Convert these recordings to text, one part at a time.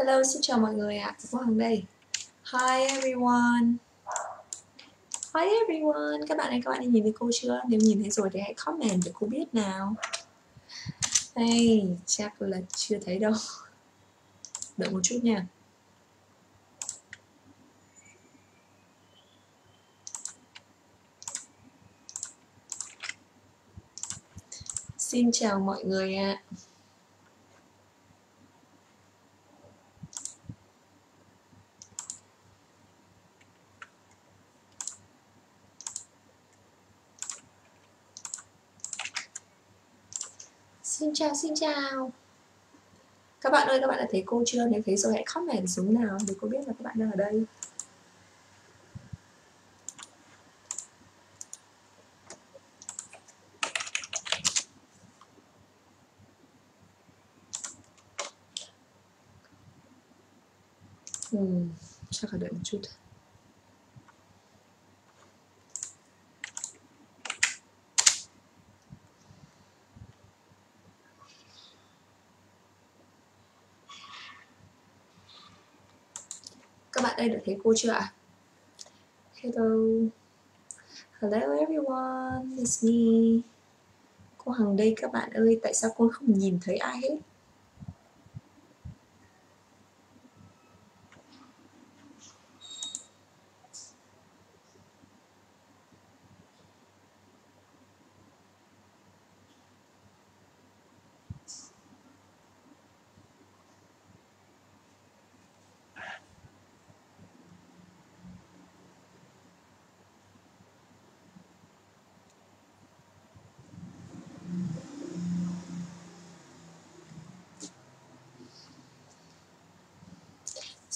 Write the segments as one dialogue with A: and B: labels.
A: Hello, xin chào mọi người ạ. Cô Hằng đây. Hi everyone. Hi everyone. Các bạn ơi, các bạn đã nhìn thấy cô chưa? Nếu nhìn thấy rồi thì hãy comment để cô biết nào. Hey, chắc là chưa thấy đâu. Đợi một chút nha. Xin chào mọi người ạ. À. chào, xin chào. Các bạn ơi, các bạn đã thấy cô chưa? Nếu thấy rồi hãy comment xuống nào để cô biết là các bạn đang ở đây. Ừ, chắc là đợi một chút. Đã thấy cô chưa ạ? Hello Hello everyone, it's me Cô Hằng đây các bạn ơi, tại sao cô không nhìn thấy ai hết?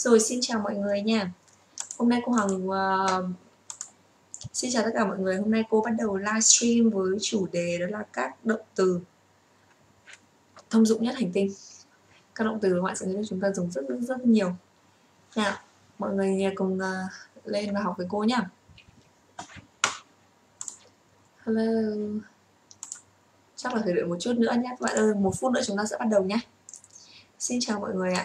A: Rồi xin chào mọi người nha. Hôm nay cô Hằng uh, Xin chào tất cả mọi người. Hôm nay cô bắt đầu livestream với chủ đề đó là các động từ thông dụng nhất hành tinh. Các động từ ngoại ngữ chúng ta dùng rất rất rất nhiều. Nào, mọi người cùng uh, lên và học với cô nhá. Hello. Chắc là phải đợi một chút nữa nhé Các bạn ơi, một phút nữa chúng ta sẽ bắt đầu nhé Xin chào mọi người ạ.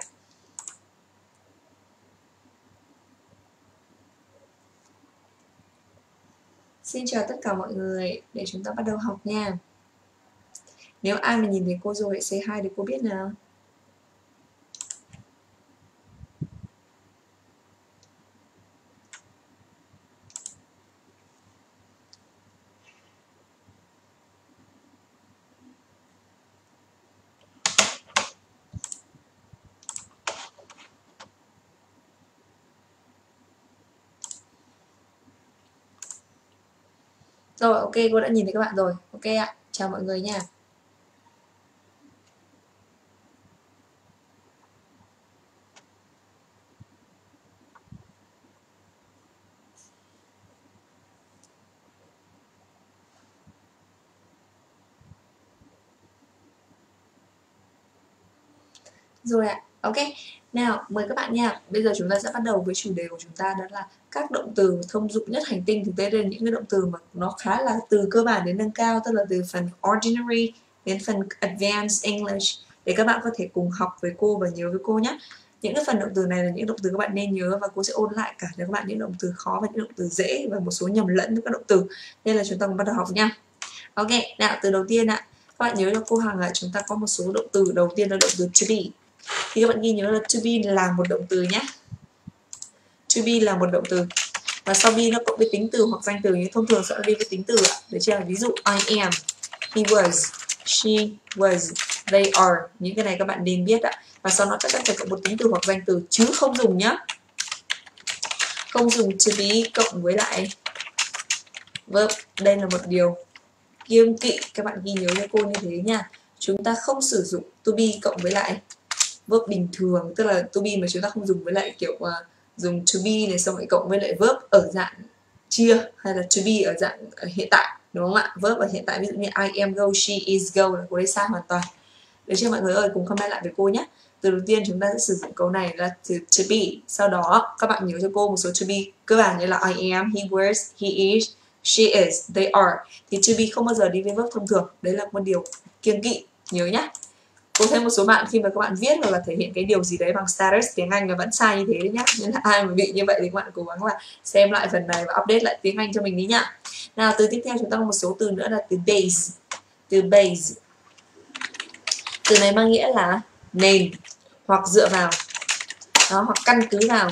A: Xin chào tất cả mọi người, để chúng ta bắt đầu học nha. Nếu ai mà nhìn thấy cô rồi hãy say hi để cô biết nào. Rồi, ok, cô đã nhìn thấy các bạn rồi. Ok ạ, chào mọi người nha. Rồi ạ, Ok nào, mời các bạn nha. Bây giờ chúng ta sẽ bắt đầu với chủ đề của chúng ta đó là các động từ thông dụng nhất hành tinh. Thực tế đây là những cái động từ mà nó khá là từ cơ bản đến nâng cao, tức là từ phần ordinary đến phần advanced English để các bạn có thể cùng học với cô và nhớ với cô nhé. Những cái phần động từ này là những động từ các bạn nên nhớ và cô sẽ ôn lại cả cho các bạn những động từ khó và những động từ dễ và một số nhầm lẫn với các động từ. Nên là chúng ta cùng bắt đầu học nha. Ok, nào từ đầu tiên ạ. Các bạn nhớ cho cô Hằng là chúng ta có một số động từ đầu tiên là động từ to be thì các bạn ghi nhớ là to be là một động từ nhé. To be là một động từ. Và sau be nó cộng với tính từ hoặc danh từ nhưng thông thường sẽ đi với tính từ ạ. Để cho ví dụ, I am. He was. She was. They are. Những cái này các bạn nên biết ạ. Và sau đó chắc chắn phải cộng một tính từ hoặc danh từ, chứ không dùng nhá. Không dùng to be cộng với lại verb. Đây là một điều kiêng kỵ. Các bạn ghi nhớ cho cô như thế nha. Chúng ta không sử dụng to be cộng với lại verb bình thường tức là to be mà chúng ta không dùng với lại kiểu uh, dùng to be này xong lại cộng với lại verb ở dạng chia hay là to be ở dạng ở hiện tại đúng không ạ? Verb ở hiện tại ví dụ như I am go she is go là cô đấy sai hoàn toàn. Được chưa mọi người ơi? Cùng comment lại với cô nhé. Từ đầu tiên chúng ta sẽ sử dụng câu này là từ to be. Sau đó các bạn nhớ cho cô một số to be cơ bản như là I am he was he is she is they are. Thì to be không bao giờ đi với verb thông thường. Đấy là một điều kiêng kỵ nhớ nhé cô thấy một số bạn khi mà các bạn viết hoặc là thể hiện cái điều gì đấy bằng status tiếng Anh là vẫn sai như thế đấy nhá. Nên là ai mà bị như vậy thì các bạn cố gắng là xem lại phần này và update lại tiếng Anh cho mình đi nhá. Nào, từ tiếp theo chúng ta có một số từ nữa là từ base từ base. Từ này mang nghĩa là nền hoặc dựa vào, đó, hoặc căn cứ vào.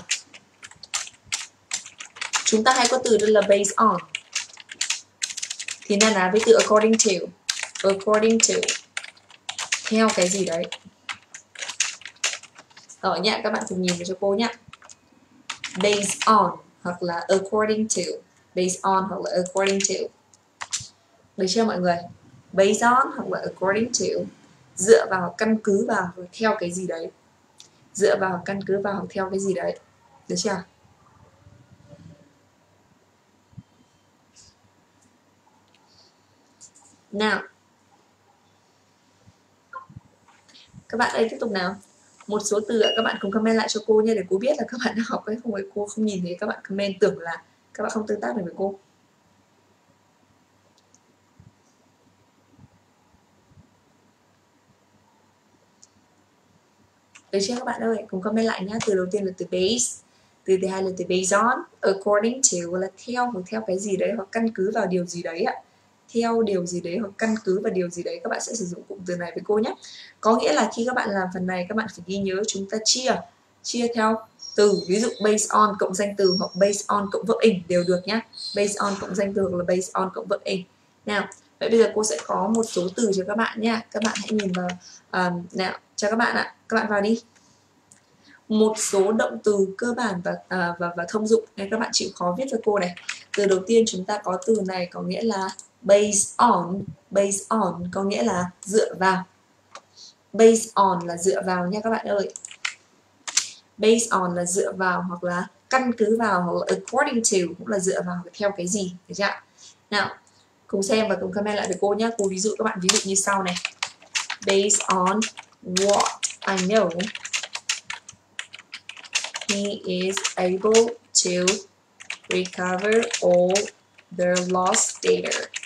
A: Chúng ta hay có từ đó là based on. Thì nên là với từ according to according to theo cái gì đấy? Rồi nhá các bạn cùng nhìn cho cô nhá based on, hoặc là according to. Based on hoặc là according to. Được chưa mọi người? Based on hoặc là according to. Dựa vào căn cứ vào theo cái gì đấy. Dựa vào căn cứ vào theo cái gì đấy. Được chưa? Nào các bạn đây tiếp tục nào. Một số từ các bạn cùng comment lại cho cô nha để cô biết là các bạn đã học hay không ấy. Cô không nhìn thấy các bạn comment, tưởng là các bạn không tương tác được với cô. Được chưa các bạn ơi? Cùng comment lại nhá. Từ đầu tiên là từ base, từ thứ hai là từ based on. According to là theo, hoặc theo cái gì đấy, hoặc căn cứ vào điều gì đấy ạ theo điều gì đấy hoặc căn cứ vào điều gì đấy các bạn sẽ sử dụng cụm từ này với cô nhé. Có nghĩa là khi các bạn làm phần này các bạn phải ghi nhớ chúng ta chia chia theo từ ví dụ based on cộng danh từ hoặc based on cộng verb in đều được nhé. Based on cộng danh từ hoặc là based on cộng verb in. Nào vậy bây giờ cô sẽ có một số từ cho các bạn nha các bạn hãy nhìn vào um, nào cho các bạn ạ. Các bạn vào đi. Một số động từ cơ bản và à, và và thông dụng. Nên các bạn chịu khó viết cho cô này. Từ đầu tiên chúng ta có từ này có nghĩa là based on based on, có nghĩa là dựa vào. Based on là dựa vào nha các bạn ơi. Based on là dựa vào hoặc là căn cứ vào hoặc là according to cũng là dựa vào theo cái gì, được chưa nào, cùng xem và cùng comment lại với cô nhé cô ví dụ các bạn ví dụ như sau này. Based on what I know, he is able to recover all their lost data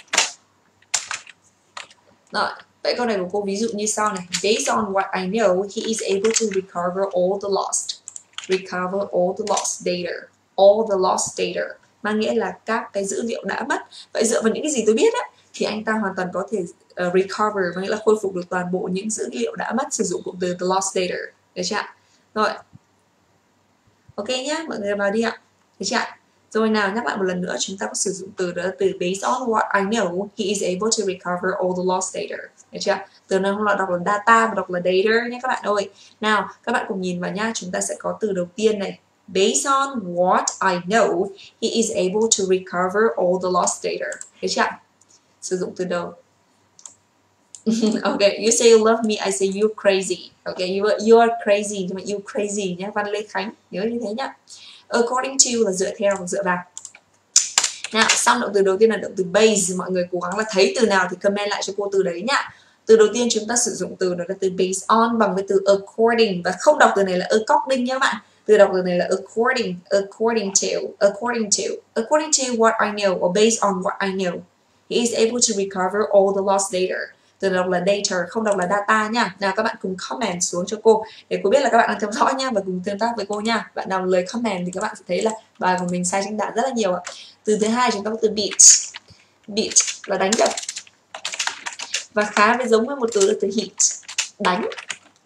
A: rồi, vậy câu này của cô ví dụ như sau này. Based on what I know, he is able to recover all the lost. Recover all the lost data. All the lost data. Mang nghĩa là các cái dữ liệu đã mất. Vậy dựa vào những cái gì tôi biết á, thì anh ta hoàn toàn có thể uh, recover, có nghĩa là khôi phục được toàn bộ những dữ liệu đã mất sử dụng cụm từ the lost data. Được chưa? Rồi. Ok nhá, mọi người vào đi ạ. Được chưa? Rồi nào nhắc lại một lần nữa chúng ta có sử dụng từ đó từ based on what I know he is able to recover all the lost data. Được chưa? Từ này không là đọc là data mà đọc là data nhé các bạn ơi. Nào các bạn cùng nhìn vào nhá, chúng ta sẽ có từ đầu tiên này. Based on what I know, he is able to recover all the lost data. Được chưa? Sử dụng từ đầu. okay, you say you love me, I say you crazy. Okay, you you are crazy nhưng mà you crazy nhé, Văn Lê Khánh nhớ như thế nhá according to là dựa theo hoặc dựa vào. Nào xong động từ đầu tiên là động từ base, mọi người cố gắng là thấy từ nào thì comment lại cho cô từ đấy nhá từ đầu tiên chúng ta sử dụng từ đó là từ based on bằng với từ according và không đọc từ này là according nhé các bạn. Từ đọc từ này là according according to according to. According to what I know or based on what I know. He is able to recover all the lost data từ đọc là data, không đọc là data nha. Nào, các bạn cùng comment xuống cho cô để cô biết là các bạn đang theo dõi nha và cùng tương tác với cô nha. Bạn nào lời comment thì các bạn sẽ thấy là bài của mình sai chính tả rất là nhiều ạ. Từ thứ hai chúng ta có từ beat. Beat là đánh đập. Và khá với giống với một từ là từ hit, đánh.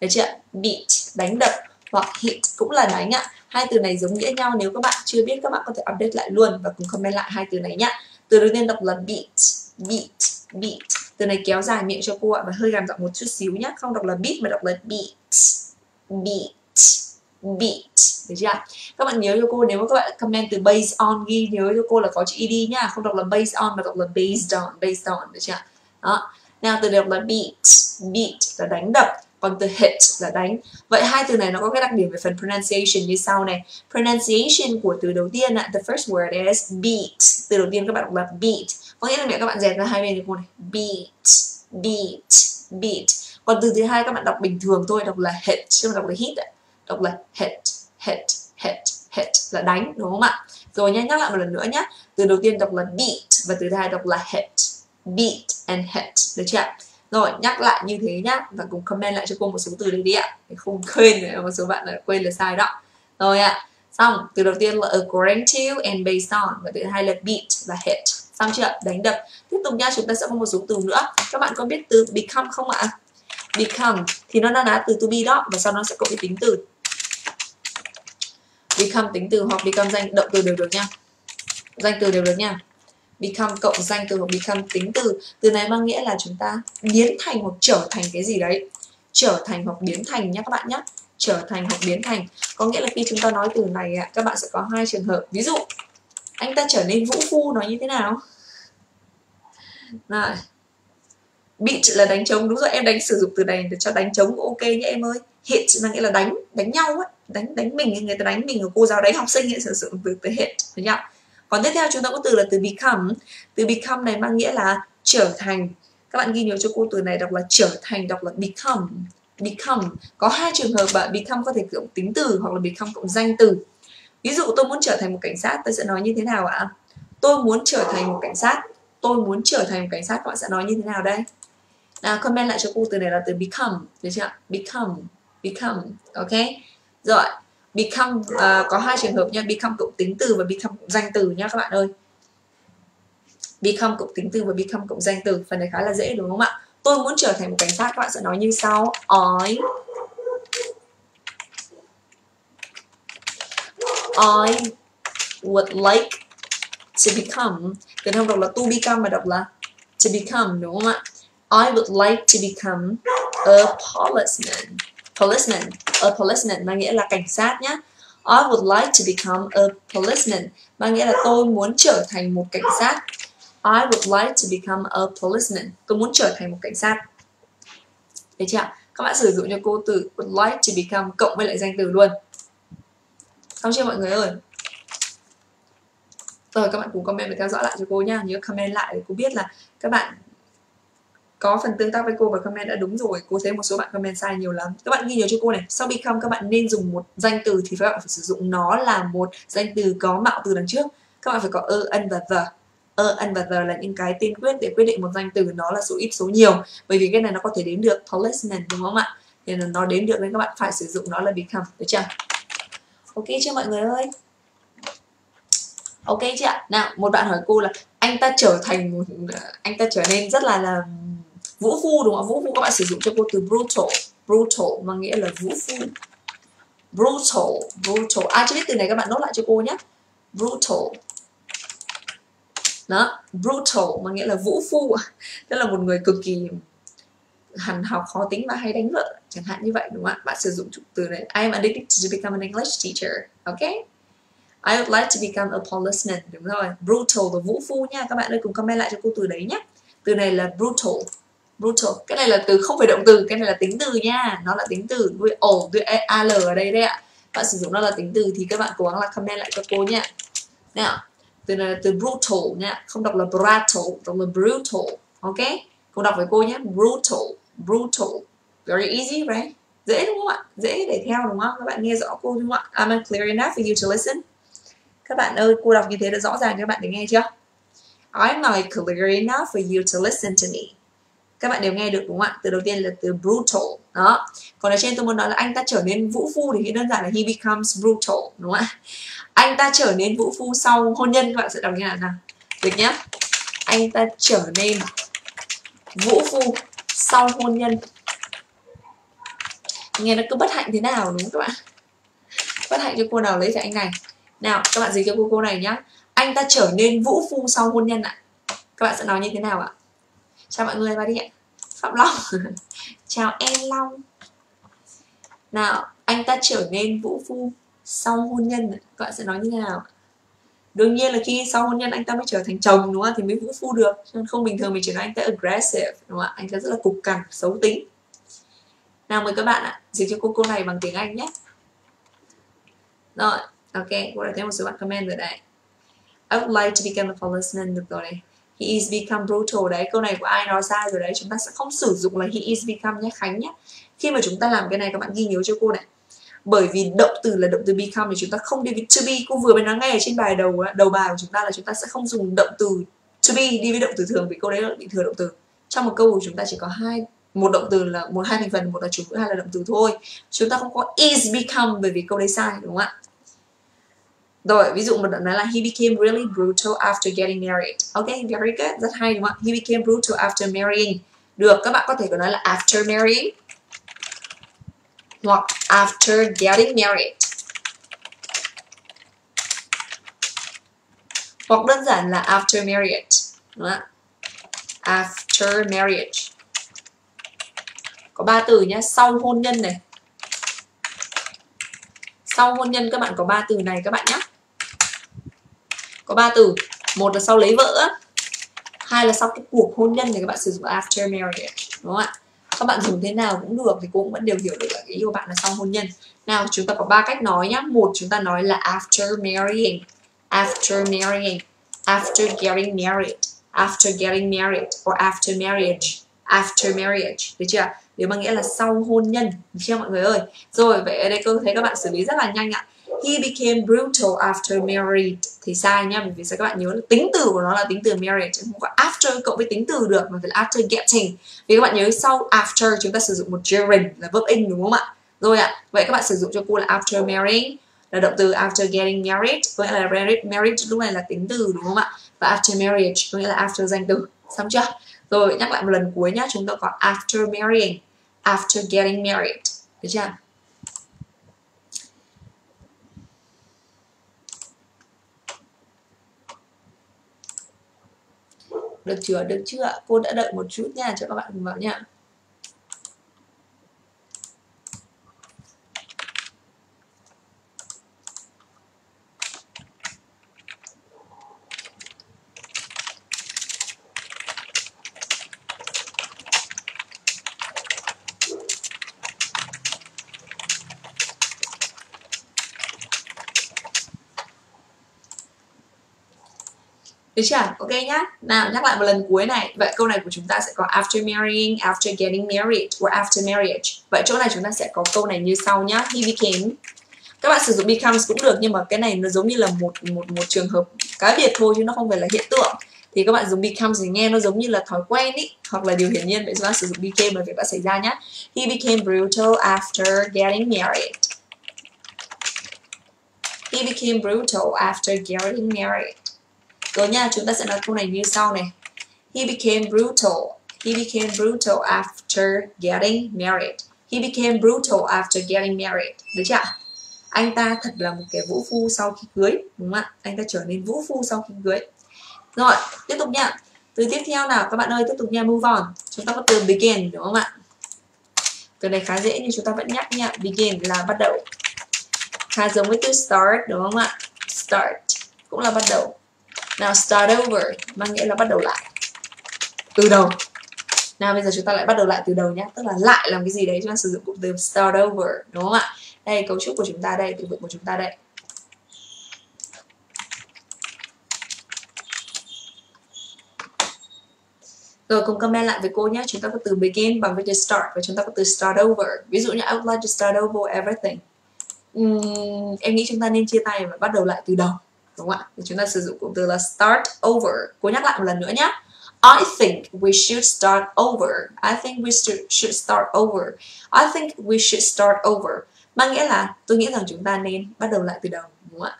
A: Được chưa beat, đánh đập hoặc hit cũng là đánh ạ. Hai từ này giống nghĩa nhau, nếu các bạn chưa biết các bạn có thể update lại luôn và cùng comment lại hai từ này nhá. Từ đầu tiên đọc là beat beat beat từ này kéo dài miệng cho cô ạ, và hơi gằn giọng một chút xíu nhé không đọc là beat mà đọc là beat beat beat. Được chưa các bạn nhớ cho cô, nếu mà các bạn comment từ based on ghi, nhớ cho cô là có chữ ed nhá. Không đọc là based on mà đọc là based on based on, được chưa đó. Nào, từ đọc là beat beat là đánh đập, còn từ hit là đánh. Vậy hai từ này nó có cái đặc điểm về phần pronunciation như sau này. Pronunciation của từ đầu tiên ạ, the first word is beat. Từ đầu tiên các bạn đọc là beat có nghĩa là mẹ các bạn dẹt ra hai bên cho cô này? Beat beat beat. Còn từ thứ hai các bạn đọc bình thường thôi, đọc là hit, chứ không đọc là hit ạ. Đọc là hit hit hit hit là đánh, đúng không ạ? Rồi nhé nhắc lại một lần nữa nhé từ đầu tiên đọc là beat và từ thứ hai đọc là hit. Beat and hit, được chưa rồi, nhắc lại như thế nhá và cùng comment lại cho cô một số từ đấy đi ạ. Để không quên, một số bạn là quên là sai đó. Rồi ạ xong, từ đầu tiên là according to and based on, và thứ hai là beat và hit. Xong chưa? Đánh đập. Tiếp tục nha, chúng ta sẽ có một số từ nữa. Các bạn có biết từ become không ạ? Become, thì nó là từ to be đó, và sau đó sẽ có cái tính từ. Become, tính từ hoặc become, danh, động từ đều được nha. Danh từ đều được nha. Become cộng danh từ hoặc become, tính từ. Từ này mang nghĩa là chúng ta biến thành hoặc trở thành cái gì đấy. Trở thành hoặc biến thành nhé các bạn nhé trở thành hoặc biến thành. Có nghĩa là khi chúng ta nói từ này các bạn sẽ có hai trường hợp. Ví dụ, anh ta trở nên vũ phu nói như thế nào? Này beat là đánh trống. Đúng rồi, em đánh, sử dụng từ này để cho đánh trống ok nhé em ơi. Hit là nghĩa là đánh đánh nhau ấy đánh đánh mình, người ta đánh mình, cô giáo đánh học sinh ấy, sử dụng từ từ hit được chưa còn tiếp theo chúng ta có từ là từ become. Từ become này mang nghĩa là trở thành. Các bạn ghi nhớ cho cô từ này đọc là trở thành, đọc là become become. Có hai trường hợp bạn become có thể cộng tính từ hoặc là become cộng danh từ. Ví dụ tôi muốn trở thành một cảnh sát tôi sẽ nói như thế nào ạ? Tôi muốn trở thành một cảnh sát tôi muốn trở thành một cảnh sát các bạn sẽ nói như thế nào đây? Nào comment lại cho cô từ này là từ become được chưa become become ok? Rồi become uh, có hai trường hợp nha. Become cộng tính từ và become cộng danh từ nha các bạn ơi. Become cộng tính từ và become cộng danh từ phần này khá là dễ đúng không ạ? Tôi muốn trở thành một cảnh sát, các bạn sẽ nói như sau. I I would like to become. Từ không đọc là to become mà đọc là to become, đúng không ạ? I would like to become a policeman. Policeman. A policeman mang nghĩa là cảnh sát nhé I would like to become a policeman. Mang nghĩa là tôi muốn trở thành một cảnh sát. I would like to become a policeman. Tôi muốn trở thành một cảnh sát. Được chưa các bạn sử dụng cho cô từ would like to become cộng với lại danh từ luôn. Xong chưa mọi người ơi? Rồi, các bạn cùng comment và theo dõi lại cho cô nha nhớ comment lại để cô biết là các bạn có phần tương tác với cô và comment đã đúng rồi. Cô thấy một số bạn comment sai nhiều lắm. Các bạn ghi nhớ cho cô này. Sau become các bạn nên dùng một danh từ thì các bạn phải sử dụng nó là một danh từ có mạo từ đằng trước. Các bạn phải có ơ, ân và the ơ and và the là những cái tiên quyết để quyết định một danh từ nó là số ít số nhiều. Bởi vì cái này nó có thể đến được policeman đúng không ạ? Nên là nó đến được nên các bạn phải sử dụng nó là become được chưa? Ok chưa mọi người ơi? Ok chưa ạ? Nào một bạn hỏi cô là anh ta trở thành anh ta trở nên rất là là vũ phu đúng không vũ phu các bạn sử dụng cho cô từ brutal. Brutal mang nghĩa là vũ phu. Brutal brutal. Ai à, chưa biết từ này các bạn nốt lại cho cô nhé. Brutal đó, brutal mà nghĩa là vũ phu. Tức là một người cực kỳ hằn học khó tính và hay đánh vợ, chẳng hạn như vậy, đúng không ạ? Bạn sử dụng từ này I am addicted to become an English teacher, ok? I would like to become a policeman, đúng rồi. Brutal là vũ phu nha. Các bạn ơi, cùng comment lại cho cô từ đấy nhé. Từ này là brutal. Brutal. Cái này là từ không phải động từ, cái này là tính từ nha. Nó là tính từ đuôi ổ đuôi al ở đây đấy ạ. Bạn sử dụng nó là tính từ thì các bạn cố gắng là comment lại cho cô nha. Nào từ này là từ brutal nha, không đọc là brutal, đọc là brutal, ok? Cùng đọc với cô nhé, brutal brutal. Very easy, right? Dễ đúng không ạ? Dễ để theo đúng không? Các bạn nghe rõ cô đúng không ạ? Am I clear enough for you to listen? Các bạn ơi, cô đọc như thế đã rõ ràng cho các bạn để nghe chưa? I'm not clear enough for you to listen to me? Các bạn đều nghe được đúng không ạ? Từ đầu tiên là từ brutal đó. Còn ở trên tôi muốn nói là anh ta trở nên vũ phu thì đơn giản là he becomes brutal, đúng không ạ? Anh ta trở nên vũ phu sau hôn nhân, các bạn sẽ đọc như thế nào được nhá. Anh ta trở nên vũ phu sau hôn nhân. Nghe nó cứ bất hạnh thế nào, đúng không các bạn? Bất hạnh cho cô nào lấy cho anh này. Nào, các bạn dịch cho cô cô này nhá. Anh ta trở nên vũ phu sau hôn nhân ạ. Các bạn sẽ nói như thế nào ạ? Chào mọi người và đi ạ phạm long. Chào em long. Nào, anh ta trở nên vũ phu sau hôn nhân các bạn sẽ nói như thế nào? Đương nhiên là khi sau hôn nhân anh ta mới trở thành chồng, đúng không? Thì mới vũ phu được. Nên không bình thường mình chỉ nói anh ta aggressive, đúng không ạ? Anh ta rất là cục cằn, xấu tính. Nào, mời các bạn ạ dịch cho cô cô này bằng tiếng anh nhé. Rồi, ok, cô đã thấy một số bạn comment rồi đấy. I would like to become a policeman, được rồi. này he is become brutal. Đấy, câu này của ai nói sai rồi đấy. Chúng ta sẽ không sử dụng là he is become nhé, Khánh nhé. Khi mà chúng ta làm cái này, các bạn ghi nhớ cho cô này. Bởi vì động từ là động từ become thì chúng ta không đi với to be. Cô vừa mới nói ngay ở trên bài đầu đầu bài của chúng ta là chúng ta sẽ không dùng động từ to be đi với động từ thường, vì câu đấy là bị thừa động từ. Trong một câu của chúng ta chỉ có hai, một động từ là, một hai thành phần, một là chủ ngữ, hai là động từ thôi. Chúng ta không có is become bởi vì câu đấy sai, đúng không ạ? Rồi, ví dụ một đoạn nói là, he became really brutal after getting married. Ok, very good, rất hay đúng không ạ? He became brutal after marrying. Được, các bạn có thể có nói là after marrying hoặc after getting married. Hoặc đơn giản là after marriage, đúng không? after marriage. Có ba từ nhé sau hôn nhân này. Sau hôn nhân các bạn có ba từ này các bạn nhé có ba từ. Một là sau lấy vợ hai là sau cái cuộc hôn nhân thì các bạn sử dụng after marriage, đúng không ạ? Các bạn dùng thế nào cũng được thì cô cũng vẫn đều hiểu được là ý của bạn là sau hôn nhân. Nào, chúng ta có ba cách nói nhá. Một, chúng ta nói là after marrying after marrying, after getting married, after getting married or after marriage after marriage, được chưa? Nếu mà nghĩa là sau hôn nhân, được chưa mọi người ơi? Rồi, vậy ở đây cô thấy các bạn xử lý rất là nhanh ạ he became brutal after married thì sai nhá bởi vì sao các bạn nhớ là tính từ của nó là tính từ married chứ không có after, cộng với tính từ được, mà phải là after getting. Vì các bạn nhớ sau after chúng ta sử dụng một gerund là verb in đúng không ạ? Rồi ạ, vậy các bạn sử dụng cho cô là after marrying, là động từ after getting married, có nghĩa là married married lúc này là tính từ đúng không ạ? Và after marriage có nghĩa là after danh từ, xong chưa? Rồi nhắc lại một lần cuối nhá, chúng ta có after marrying, after getting married, được chưa? Được chưa? Được chưa cô đã đợi một chút nha. Cho các bạn vào nha. Được chưa? Ok nhá. Nào nhắc lại một lần cuối này. Vậy câu này của chúng ta sẽ có after marrying, after getting married or after marriage. Vậy chỗ này chúng ta sẽ có câu này như sau nhá. He became các bạn sử dụng becomes cũng được nhưng mà cái này nó giống như là một một một trường hợp cá biệt thôi chứ nó không phải là hiện tượng thì các bạn dùng becomes thì nghe nó giống như là thói quen ý hoặc là điều hiển nhiên vậy chúng ta sử dụng became là việc đã xảy ra nhá he became brutal after getting married he became brutal after getting married rồi nha, chúng ta sẽ nói câu này như sau này. He became brutal. He became brutal after getting married. He became brutal after getting married. Được chưa? Anh ta thật là một kẻ vũ phu sau khi cưới. Đúng không ạ? Anh ta trở nên vũ phu sau khi cưới. Rồi, tiếp tục nha. Từ tiếp theo nào các bạn ơi, tiếp tục nha, move on. Chúng ta có từ begin đúng không ạ? Từ này khá dễ nhưng chúng ta vẫn nhắc nha. Begin là bắt đầu. Khá giống với từ start đúng không ạ? Start cũng là bắt đầu nào start over mang nghĩa là bắt đầu lại. Từ đầu. Nào bây giờ chúng ta lại bắt đầu lại từ đầu nhé tức là lại làm cái gì đấy chúng ta sử dụng cụm từ start over đúng không ạ? Đây cấu trúc của chúng ta đây từ vựng của chúng ta đây. Rồi cùng comment lại với cô nhé Chúng ta có từ begin bằng với từ start Và chúng ta có từ start over. Ví dụ như I would like to start over everything. Uhm, Em nghĩ chúng ta nên chia tay và bắt đầu lại từ đầu đúng không ạ? Thì chúng ta sử dụng cụm từ là start over. Cô nhắc lại một lần nữa nhé I think we should start over. I think we should start over. I think we should start over. Mang nghĩa là tôi nghĩ rằng chúng ta nên bắt đầu lại từ đầu, đúng không ạ?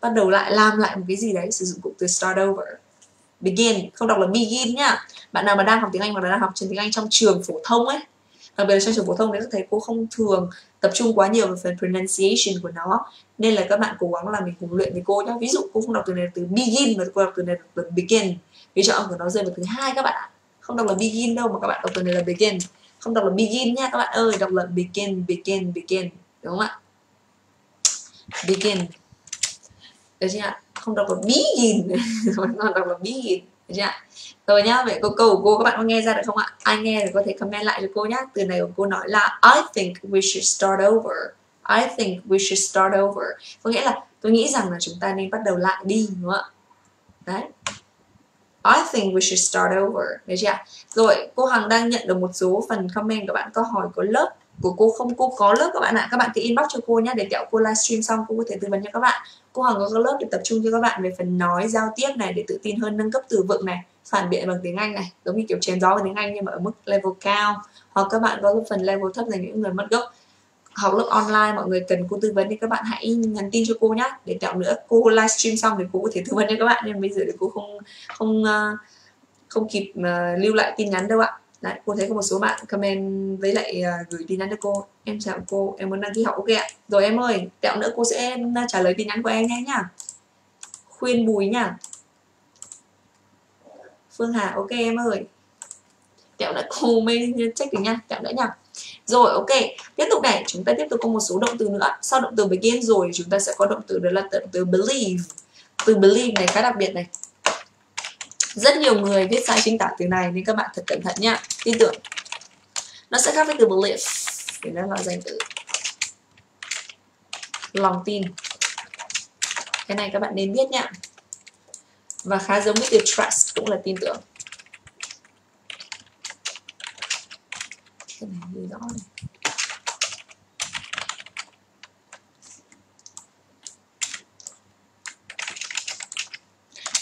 A: Bắt đầu lại, làm lại một cái gì đấy, sử dụng cụm từ start over. Begin, không đọc là begin nhá. Bạn nào mà đang học tiếng Anh hoặc là đang học trường tiếng Anh trong trường phổ thông ấy đặc biệt là trong trường phổ thông đấy các thầy cô không thường tập trung quá nhiều vào phần pronunciation của nó. Nên là các bạn cố gắng là mình cùng luyện với cô nhé ví dụ cô không đọc từ này là từ begin mà cô đọc từ này là từ begin vì cho âm của nó rơi vào thứ hai các bạn ạ. Không đọc là begin đâu mà các bạn đọc từ này là begin. Không đọc là begin nha các bạn ơi, đọc là begin begin begin, đúng không ạ? Begin. Được chưa ạ? Không đọc là begin. Mà đọc là begin được chưa ạ rồi nhá, vậy câu câu của cô, các bạn có nghe ra được không ạ? Ai nghe thì có thể comment lại cho cô nhé từ này của cô nói là, I think we should start over. I think we should start over. Có nghĩa là tôi nghĩ rằng là chúng ta nên bắt đầu lại đi, đúng không ạ? Đấy. I think we should start over. Được chưa rồi, cô Hằng đang nhận được một số phần comment các bạn có hỏi có lớp, của cô không, cô có lớp các bạn ạ. Các bạn cứ inbox cho cô nhé để kẹo cô livestream xong cô có thể tư vấn cho các bạn cô Hằng có lớp để tập trung cho các bạn về phần nói, giao tiếp này, để tự tin hơn, nâng cấp từ vựng này, phản biện bằng tiếng Anh này, giống như kiểu chém gió bằng tiếng Anh nhưng mà ở mức level cao. Hoặc các bạn có phần level thấp dành những người mất gốc. Học lớp online, mọi người cần cô tư vấn thì các bạn hãy nhắn tin cho cô nhé để tạo nữa, cô livestream xong thì cô có thể tư vấn cho các bạn, nhưng bây giờ thì cô không không ờ, không kịp ờ, lưu lại tin nhắn đâu ạ. Đấy, cô thấy có một số bạn comment với lại uh, gửi tin nhắn cho cô. Em chào cô em muốn đăng ký học. Ok ạ. Rồi em ơi tẹo nữa cô sẽ ờ, trả lời tin nhắn của em nhé nhá. Khuyên bùi nhá. Phương hà ok em ơi. Tẹo đã cô mới check được nha tẹo nữa nha rồi ok. Tiếp tục này chúng ta tiếp tục có một số động từ nữa. Sau động từ begin rồi chúng ta sẽ có động từ đó là động từ believe. Từ believe này khá đặc biệt này rất nhiều người viết sai chính tả từ này nên các bạn thật cẩn thận nhá. Tin tưởng. Nó sẽ khác với từ belief. Để nó là danh từ. Lòng tin. Cái này các bạn nên biết nhá. Và khá giống với từ trust cũng là tin tưởng. Cái này rõ này.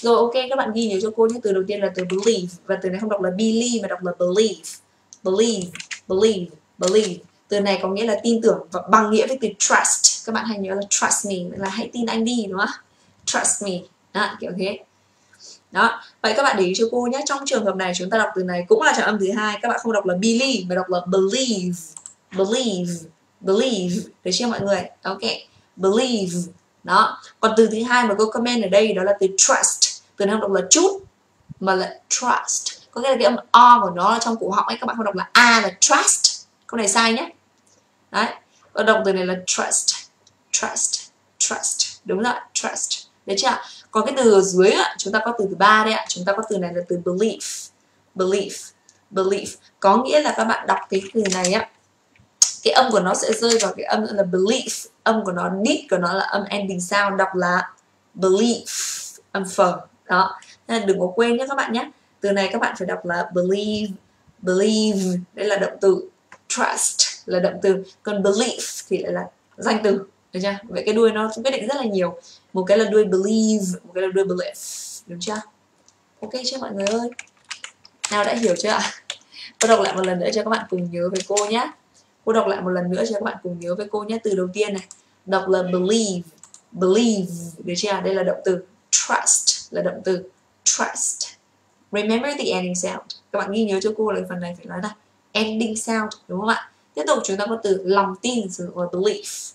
A: Rồi ok các bạn ghi nhớ cho cô nhé. Từ đầu tiên là từ believe Và từ này không đọc là believe mà đọc là believe. Believe, believe, believe. Từ này có nghĩa là tin tưởng Và bằng nghĩa với từ trust. Các bạn hãy nhớ là trust me Là hãy tin anh đi đúng không? Trust me. Đó, kiểu thế. Đó vậy các bạn để ý cho cô nhé. Trong trường hợp này chúng ta đọc từ này cũng là trọng âm thứ hai. Các bạn không đọc là believe mà đọc là believe. Believe believe. Được chưa mọi người? Ok. Believe. Đó. Còn từ thứ hai mà cô comment ở đây đó là từ trust từ này không đọc là chút, mà là trust. Có nghĩa là cái âm o của nó trong cổ họng ấy, các bạn không đọc là a là trust. Câu này sai nhé. Đấy. Và đọc từ này là trust. Trust. Trust. Đúng rồi, trust. Đấy chưa còn cái từ ở dưới ạ, chúng ta có từ thứ ba đây ạ. Chúng ta có từ này là từ belief. Belief. Belief. Có nghĩa là các bạn đọc cái từ này á cái âm của nó sẽ rơi vào cái âm là belief. Âm của nó nít của nó là âm ending sound, đọc là belief. Âm phở đó. Nên đừng có quên nhé các bạn nhé. Từ này các bạn phải đọc là believe believe, đây là động từ, trust là động từ. Còn belief thì lại là danh từ. Được chưa? Vậy cái đuôi nó quyết định rất là nhiều. Một cái là đuôi believe, một cái là đuôi believe. Đúng chưa? Ok chưa mọi người ơi? Nào đã hiểu chưa ạ? Cô đọc lại một lần nữa cho các bạn cùng nhớ với cô nhé. Cô đọc lại một lần nữa cho các bạn cùng nhớ với cô nhé. Từ đầu tiên này, đọc là believe believe. Được chưa đây là động từ trust là động từ trust. Remember the ending sound. Các bạn ghi nhớ cho cô là phần này phải nói là ending sound, đúng không ạ? Tiếp tục chúng ta có từ lòng tin sử dụng là belief.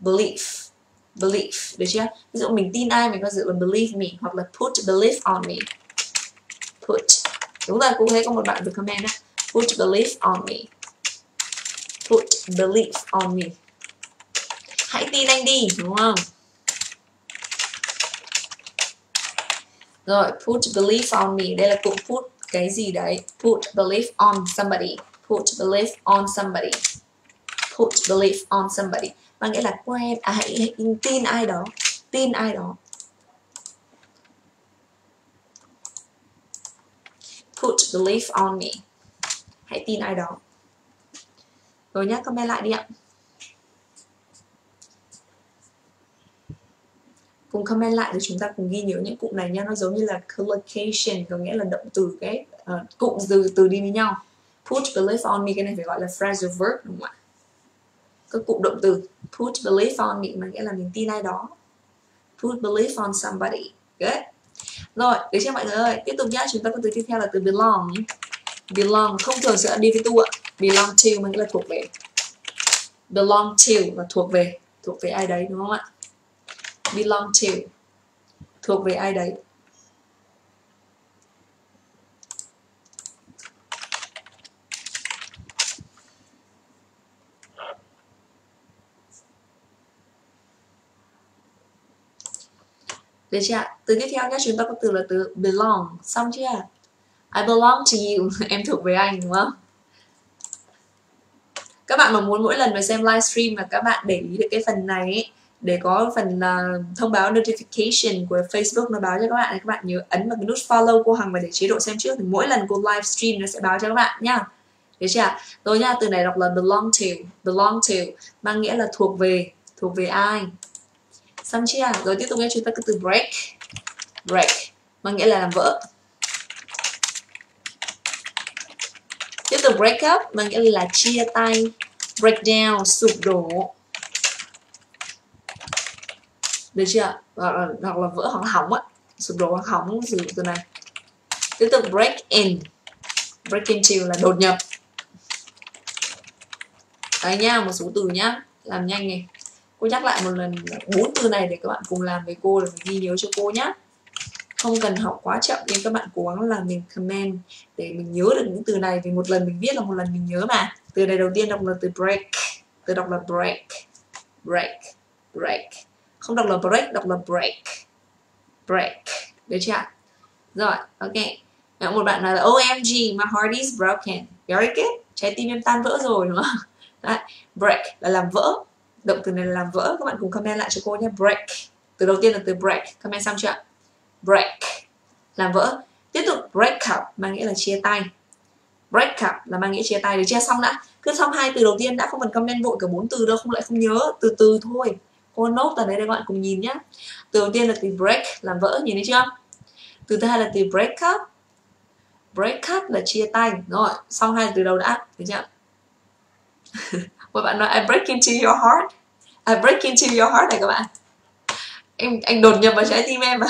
A: Belief. Belief, được chưa? Ví dụ mình tin ai, mình có sử dụng là believe me, hoặc là put belief on me. Put. Đúng rồi, cô thấy có một bạn vừa comment đó put belief on me. Put belief on me. Hãy tin anh đi, đúng không? Rồi put belief on me. Đây là cụm put cái gì đấy? Put belief on somebody. Put belief on somebody. Put belief on somebody. Và nghĩa là quen à, hãy, hãy tin ai đó. Tin ai đó. Put belief on me. Hãy tin ai đó. Rồi nhá comment lại đi ạ. Cùng comment lại để chúng ta cùng ghi nhớ những cụm này nha. Nó giống như là collocation có nghĩa là động từ cái uh, cụm từ từ đi với nhau. Put belief on me cái này phải gọi là phrasal verb đúng không ạ? Các cụm động từ. Put belief on me mà nghĩa là mình tin ai đó. Put belief on somebody. Good. Rồi được chưa mọi người ơi? Tiếp tục nhá chúng ta có từ tiếp theo là từ belong. Belong không thường sẽ đi với tu ạ. Belong to mà nghĩa là thuộc về. Belong to là thuộc về. Thuộc về ai đấy đúng không ạ? Belong to thuộc về ai đấy Được chưa? Từ tiếp theo nhé, chúng ta có từ là từ belong. Xong chưa? I belong to you. em thuộc về anh đúng không? Các bạn mà muốn mỗi lần mà xem livestream mà các bạn để ý được cái phần này ấy, để có phần uh, thông báo notification của Facebook nó báo cho các bạn các bạn nhớ ấn vào cái nút follow cô Hằng và để chế độ xem trước. Thì mỗi lần cô livestream nó sẽ báo cho các bạn nhá được chưa rồi nha từ này đọc là belong to belong to mang nghĩa là thuộc về thuộc về ai? Xong chưa rồi tiếp tục nghe chúng ta cái từ break break mang nghĩa là làm vỡ. Tiếp tục break up mang nghĩa là chia tay break down sụp đổ được chưa? Hoặc là, hoặc là vỡ hoặc hỏng á. Sụp đổ hoặc hỏng sử dụng từ này. Tiếp tục break in. Break into là đột nhập. Đấy nha một số từ nhá. Làm nhanh này. Cô nhắc lại một lần bốn từ này để các bạn cùng làm với cô để ghi nhớ cho cô nhé không cần học quá chậm nhưng các bạn cố gắng là mình comment để mình nhớ được những từ này. Vì một lần mình viết là một lần mình nhớ mà. Từ này đầu tiên đọc là từ break. Từ đọc là break. Break. Break không đọc là break, đọc là break. Break. Được chưa rồi, ok. Một bạn nói là OMG my heart is broken. Very good. Trái tim em tan vỡ rồi, đúng không? Đấy. break là làm vỡ. Động từ này là làm vỡ. Các bạn cùng comment lại cho cô nhé. Break. Từ đầu tiên là từ break. Comment xong chưa break. Làm vỡ. Tiếp tục, break up mang nghĩa là chia tay. Break up là mang nghĩa chia tay. Được chưa? Xong đã. Cứ xong hai từ đầu tiên đã không cần comment vội cả bốn từ đâu, không lại không nhớ. Từ từ thôi cô nốt từ đấy để các bạn cùng nhìn nhé từ đầu tiên là từ break, làm vỡ, nhìn thấy chưa? Từ thứ hai là từ break up. Break up là chia tay. Rồi, xong hai từ đầu đã được chưa? Một bạn nói, I break into your heart. I break into your heart này các bạn. Anh anh đột nhập vào trái tim em à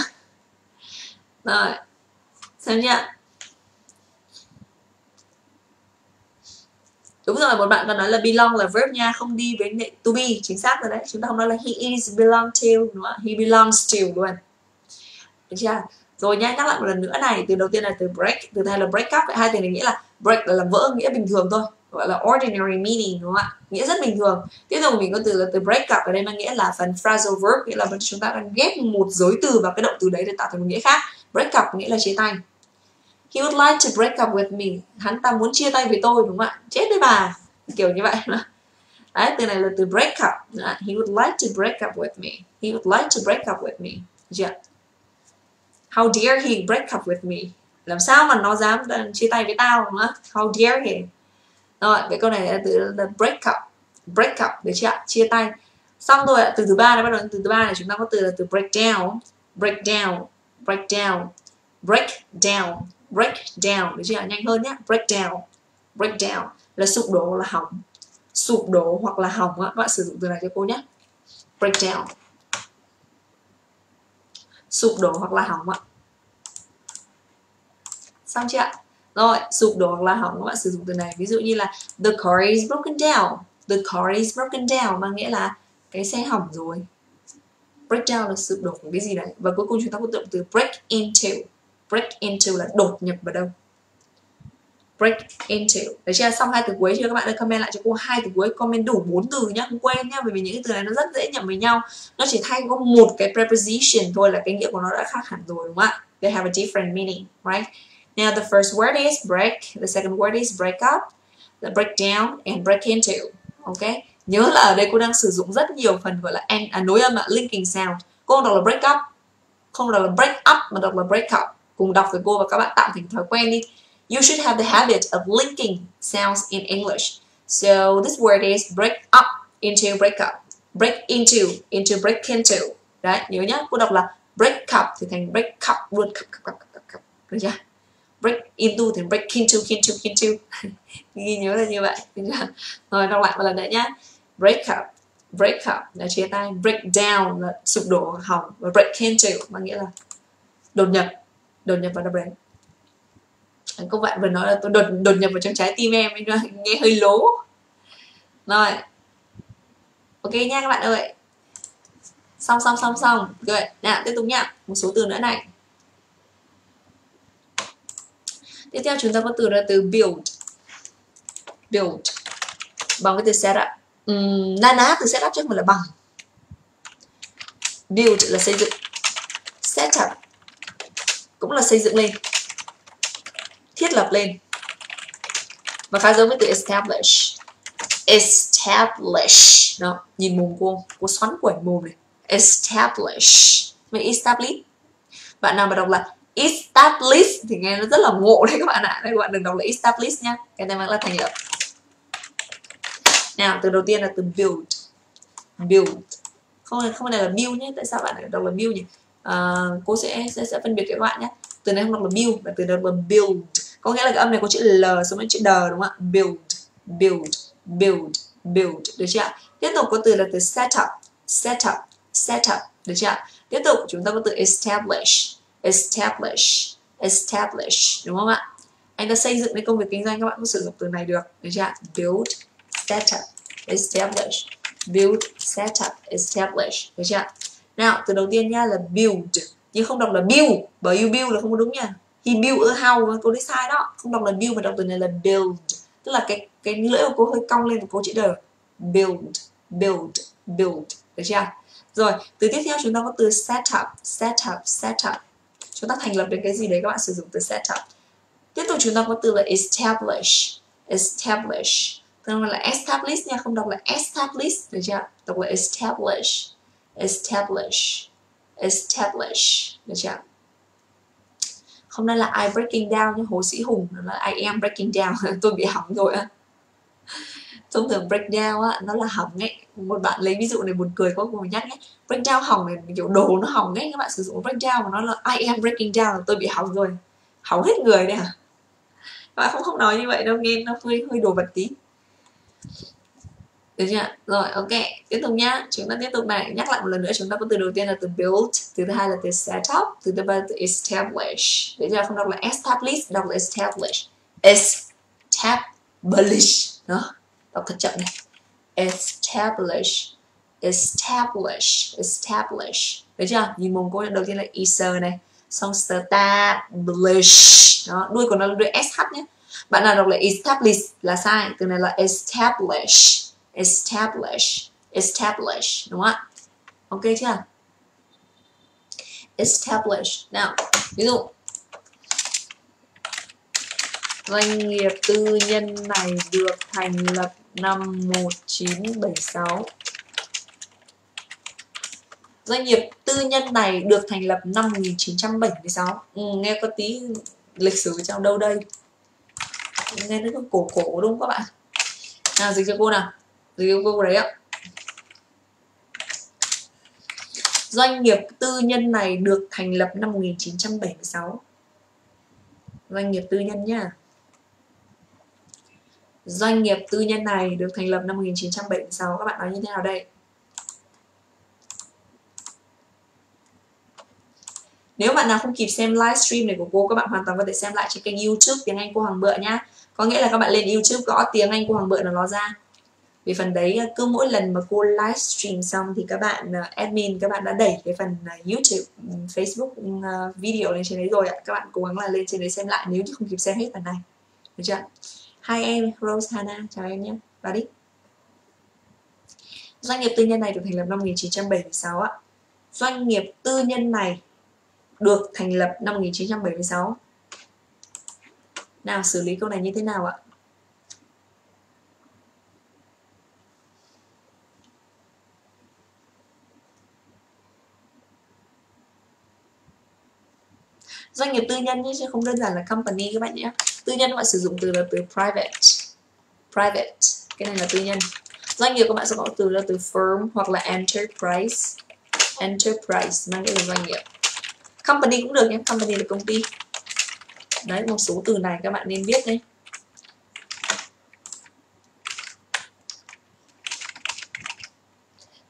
A: rồi, xem chưa đúng rồi, một bạn còn nói là belong là verb nha, không đi với to be, chính xác rồi đấy. Chúng ta không nói là he is, belong to, đúng không he belongs to luôn. Được chưa? Rồi nhá, nhắc lại một lần nữa này, từ đầu tiên là từ break, từ hai là break up. Vậy hai từ này nghĩa là break là là vỡ, nghĩa bình thường thôi, gọi là ordinary meaning, đúng không ạ? Nghĩa rất bình thường. Tiếp tục mình có từ là từ break up ở đây mang nghĩa là phần phrasal verb, nghĩa là chúng ta đang ghép một giới từ vào cái động từ đấy để tạo thành một nghĩa khác. Break up nghĩa là chia tay he would like to break up with me. Hắn ta muốn chia tay với tôi, đúng không ạ? Chết với bà. Kiểu như vậy. Đó. đấy, từ này là từ break up. He would like to break up with me. He would like to break up with me. Yeah. how dare he break up with me? Làm sao mà nó dám ờ, chia tay với tao, đúng không? How dare he? Rồi, cái câu này là từ, là break up. Break up, được chưa chia tay. Xong rồi từ thứ ba này bắt đầu. Từ thứ ba này chúng ta có từ là từ break down. Break down. Break down. Break down break down được chưa nhanh hơn nhé break down. Break down là sụp đổ là hỏng. Sụp đổ hoặc là hỏng á các bạn sử dụng từ này cho cô nhé break down. Sụp đổ hoặc là hỏng ạ. Xong chưa ạ? Rồi, sụp đổ hoặc là hỏng, các bạn sử dụng từ này. Ví dụ như là, the car is broken down. The car is broken down mang nghĩa là cái xe hỏng rồi. Break down là sụp đổ của cái gì đấy. Và cuối cùng chúng ta có động từ break into break into là đột nhập vào đâu. Break into. Được chưa? Xong hai từ cuối chưa? Các bạn ơi comment lại cho cô hai từ cuối comment đủ bốn từ nhá không quên nhá bởi vì những cái từ này nó rất dễ nhầm với nhau. Nó chỉ thay có một cái preposition thôi là cái nghĩa của nó đã khác hẳn rồi đúng không ạ? They have a different meaning right? Now the first word is break. The second word is break up. The break down and break into. Ok? Nhớ là ở đây cô đang sử dụng rất nhiều phần gọi là and, à, nối âm ạ linking sound. Cô đọc là break up. Không đọc là break up mà đọc là break up cùng đọc với cô và các bạn tạo thành thói quen đi. You should have the habit of linking sounds in English. So this word is break up into break up. Break into into break into. Đấy nhớ nhá cô đọc là break up thì thành break up luôn cup, cup, cup, cup, cup. được chưa? Break into thì break into into into. Ghi nhớ là như vậy rồi đọc lại một lần nữa nhá. Break up break up là chia tay. Break down là sụp đổ hỏng và break into mang nghĩa là đột nhập đột nhập vào đập đấy các bạn vừa nói là tôi đột đột nhập vào trong trái tim em ấy nghe hơi lố. Rồi. Ok nha các bạn ơi. Xong xong xong xong. Rồi nào tiếp tục nha. Một số từ nữa này. Tiếp theo chúng ta có từ là từ build. Build. Bằng cái từ setup um, na ná từ setup chứ không phải là bằng. Build là xây dựng. Setup cũng là xây dựng lên, thiết lập lên. Và khá giống với từ establish. Establish. Đó, nhìn mồm cô cô xoắn quẩn mồm này. Establish. Mình establish. Bạn nào mà đọc là establish thì nghe nó rất là ngộ đấy các bạn ạ. Đây, các bạn đừng đọc là establish nhá. Cái này mang là thành lập nào, từ đầu tiên là từ build. Build. Không không này là build nhé. Tại sao bạn lại đọc là build nhỉ? Uh, cô sẽ, sẽ sẽ phân biệt với các bạn nhé. Từ này không đọc là build mà từ đó là build. Có nghĩa là cái âm này có chữ L xuống đến chữ D đúng không ạ? Build build build build được chưa ạ? Tiếp tục có từ là từ setup setup setup được chưa ạ? Tiếp tục chúng ta có từ establish establish establish đúng không ạ? Anh ta xây dựng cái công việc kinh doanh các bạn có sử dụng từ này được được chưa ạ? Build setup establish build setup establish được chưa nào, từ đầu tiên nha, là build. Nhưng không đọc là build, bởi you build là không có đúng nha. He build a house, cô đấy sai đó. Không đọc là build mà đọc từ này là build. Tức là cái cái lưỡi của cô hơi cong lên và cô chữ d. Build build build. Được chưa? Rồi, từ tiếp theo chúng ta có từ setup setup setup chúng ta thành lập đến cái gì đấy, các bạn sử dụng từ setup tiếp tục chúng ta có từ là establish establish. Tức là establish nha, không đọc là establish. Được chưa? Đọc là establish establish establish, được chưa không nên là I breaking down như hồ sĩ hùng nó là I am breaking down. Tôi bị hỏng rồi á. Thông thường breakdown á, nó là hỏng ấy. Một bạn lấy ví dụ này buồn cười quá cùng nhắc nhé. Breakdown hỏng này, kiểu đồ nó hỏng ấy, các bạn sử dụng breakdown mà nó là I am breaking down là tôi bị hỏng rồi. Hỏng hết người đấy à? các bạn không không nói như vậy đâu, nghe nó hơi hơi đồ vật tí được chưa? Rồi, ok. Tiếp tục nhá. Chúng ta tiếp tục này. Nhắc lại một lần nữa, chúng ta có từ đầu tiên là từ build từ thứ hai là từ setup từ thứ ba là từ establish. Để chưa? Không đọc là establish, đọc là establish. Establish. Đó. Đọc thật chậm này. Establish. Establish. Establish. Được chưa? Nhìn mồm cô đầu tiên là iser này. Xong establish. Đó, đuôi của nó là đuôi sh nhé. Bạn nào đọc là establish là sai. Từ này là establish establish. Establish. Đúng không ạ? Ok chưa? Establish. Nào ví dụ doanh nghiệp tư nhân này được thành lập năm 1976 Doanh nghiệp tư nhân này được thành lập năm 1976 ừ, Nghe có tí lịch sử trong đâu đây? Nghe nó cổ cổ đúng không các bạn? Nào dịch cho cô nào review cho cô đấy ạ. Doanh nghiệp tư nhân này được thành lập năm 1976 Doanh nghiệp tư nhân nhá. Doanh nghiệp tư nhân này được thành lập năm 1976 Các bạn nói như thế nào đây? Nếu bạn nào không kịp xem livestream này của cô, Các bạn hoàn toàn có thể xem lại trên kênh youtube tiếng Anh cô Hoàng Bựa nhá. Có nghĩa là các bạn lên youtube gõ tiếng Anh cô Hoàng Bựa là nó ra vì phần đấy à, cứ mỗi lần mà cô livestream xong thì các bạn uh, admin các bạn đã đẩy cái phần uh, YouTube, Facebook uh, video lên trên đấy rồi ạ. Các bạn cố gắng là lên trên đấy xem lại nếu như không kịp xem hết phần này. Được chưa? Hai em Rose Hana, chào em nhé. Vào đi. Doanh nghiệp tư nhân này được thành lập năm 1976 ạ. Doanh nghiệp tư nhân này được thành lập năm 1976. Nào xử lý câu này như thế nào ạ? Doanh nghiệp tư nhân chứ không đơn giản là company các bạn nhé. Tư nhân các bạn sử dụng từ là từ private. Private. Cái này là tư nhân. Doanh nghiệp các bạn sẽ có từ là từ firm hoặc là enterprise. Enterprise, mang nghĩa là doanh nghiệp. Company cũng được nhé, company là công ty. Đấy, một số từ này các bạn nên biết đấy.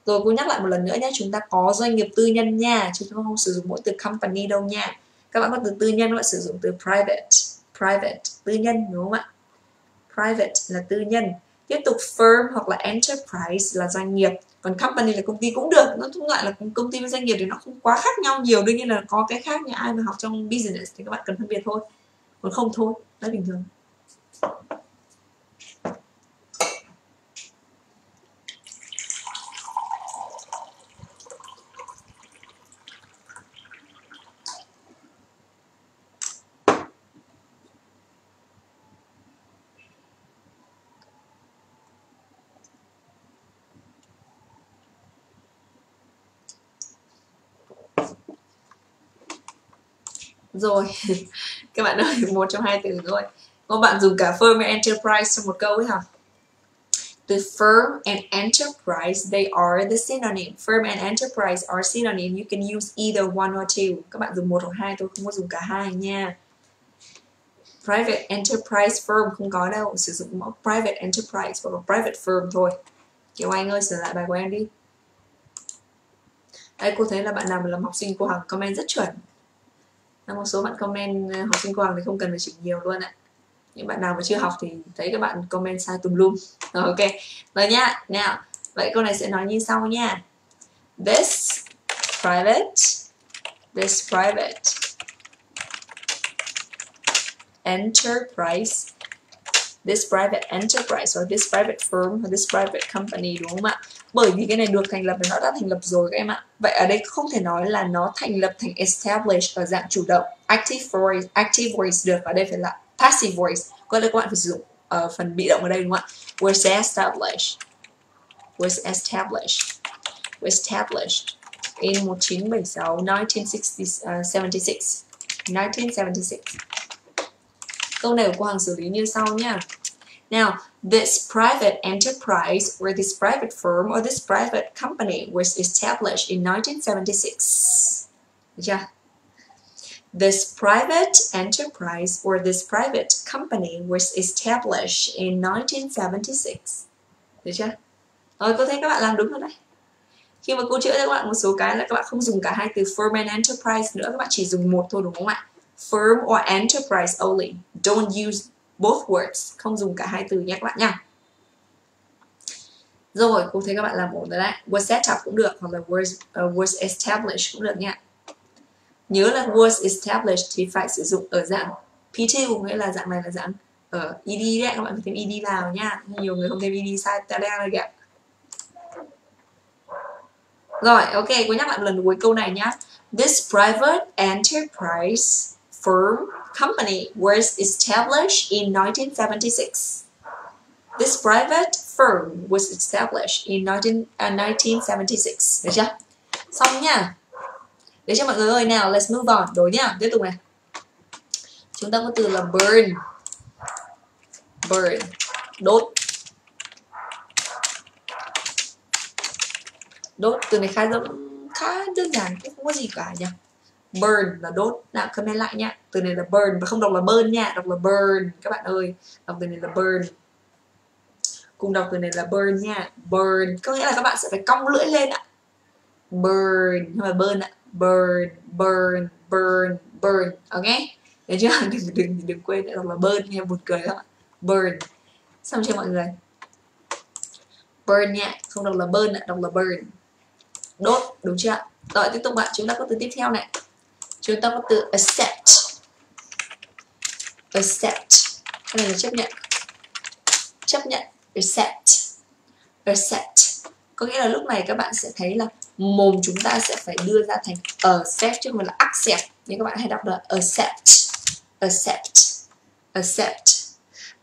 A: Rồi, cô nhắc lại một lần nữa nhé, chúng ta có doanh nghiệp tư nhân nha, chúng ta không sử dụng mỗi từ company đâu nha các bạn có từ tư nhân, các bạn sử dụng từ private. Private, tư nhân, đúng không ạ? Private là tư nhân. Tiếp tục firm hoặc là enterprise là doanh nghiệp. Còn company là công ty cũng được. Nó cũng lại là công ty với doanh nghiệp thì nó không quá khác nhau nhiều. Đương nhiên là có cái khác như ai mà học trong business thì các bạn cần phân biệt thôi. Còn không thôi nó bình thường. Rồi các bạn ơi một trong hai từ rồi có bạn dùng cả firm và enterprise trong một câu ấy hả The firm and enterprise, they are the synonym. Firm and enterprise are synonym. You can use either one or two. Các bạn dùng một hoặc hai thôi, không có dùng cả hai nha. private enterprise firm không có đâu sử dụng mẫu private enterprise hoặc là private firm thôi Kiều Anh ơi sửa lại bài của em đi đây cô thấy là bạn nào làm học sinh của hàng comment rất chuẩn một số bạn comment ờ, học sinh của thì không cần phải chỉnh nhiều luôn ạ. Những bạn nào mà chưa học thì thấy các bạn comment sai tùm lum. Ok. Rồi nhá nào. Vậy câu này sẽ nói như sau nha. This private this private enterprise, this private enterprise or this private firm or this private company, đúng không ạ? Bởi vì cái này được thành lập và nó đã thành lập rồi các em ạ. Vậy ở đây không thể nói là nó thành lập thành establish ở dạng chủ động. Active voice active voice được ở đây phải là passive voice. Có lẽ các bạn phải sử dụng uh, phần bị động ở đây đúng không ạ? Was established. Was established. Was established. In 1976 1976 1976 câu này của cô Hằng xử lý như sau nha Now, this private enterprise or this private firm or this private company was established in 1976. Yeah. This private enterprise or this private company was established in 1976. Được chưa? Rồi, cô thấy các bạn làm đúng rồi đấy. Khi mà cô chữa cho các bạn một số cái là các bạn không dùng cả hai từ firm and enterprise nữa, các bạn chỉ dùng một thôi đúng không ạ? Firm or enterprise only. Don't use both words không dùng cả hai từ nhé các bạn nha. Rồi cô thấy các bạn làm ổn rồi đấy. Was set up cũng được hoặc là was uh, ờ, was established cũng được nha. Nhớ là was established thì phải sử dụng ở dạng P2 nghĩa là dạng này là dạng ờ, ở ed đấy các bạn phải thêm ed vào nha. Nhiều người không thêm ed sai ta đang rồi kìa. Rồi ok cô nhắc lại một lần cuối câu này nhá. This private enterprise firm company was established in 1976. This private firm was established in 19, uh, 1976. Được chưa? Xong nha. Để cho mọi người ơi nào, let's move on. Đối nha, tiếp tục này. Chúng ta có từ là burn. Burn. Đốt. Đốt từ này khá giống khá đơn giản, không có gì cả nhỉ burn là đốt. Nào comment lại nha từ này là burn và không đọc là burn nha, đọc là burn. Các bạn ơi, đọc từ này là burn. Cùng đọc từ này là burn nha. Burn. Có nghĩa là các bạn sẽ phải cong lưỡi lên ạ. Burn. Không phải burn ạ. Burn burn burn burn. Ok? Được chưa? Đừng đừng đừng quên đọc là burn nha, buồn cười lắm burn. Xong chưa mọi người? Burn nha. Không đọc là burn ạ, đọc là burn. Đốt, đúng chưa rồi, tiếp tục bạn. chúng ta có từ tiếp theo này chúng ta có từ accept. Accept. Cái này là chấp nhận. Chấp nhận. Accept. Accept. Có nghĩa là lúc này các bạn sẽ thấy là mồm chúng ta sẽ phải đưa ra thành accept chứ không phải là accept. Nhưng các bạn hay đọc là accept. Accept. Accept.